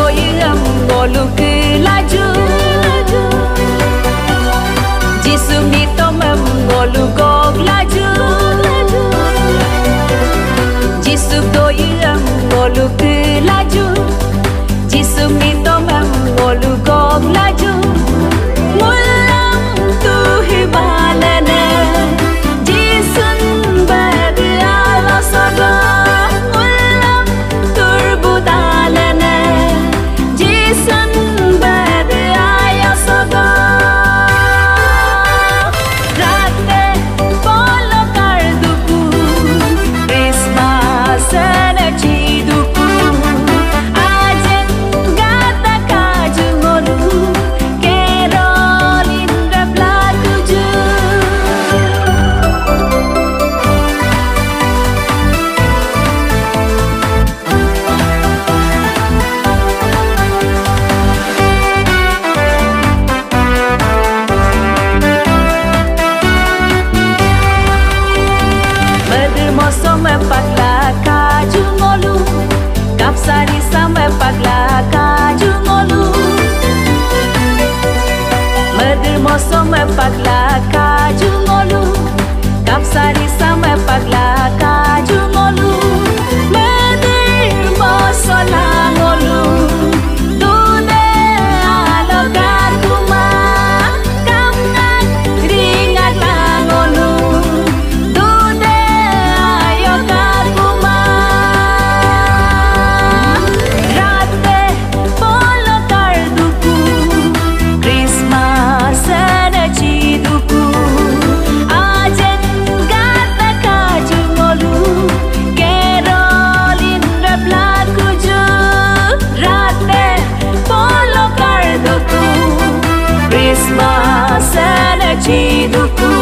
đôi âm ngò lưu kia pagla kaju ngolu sampai ngolu Kapsari ी दु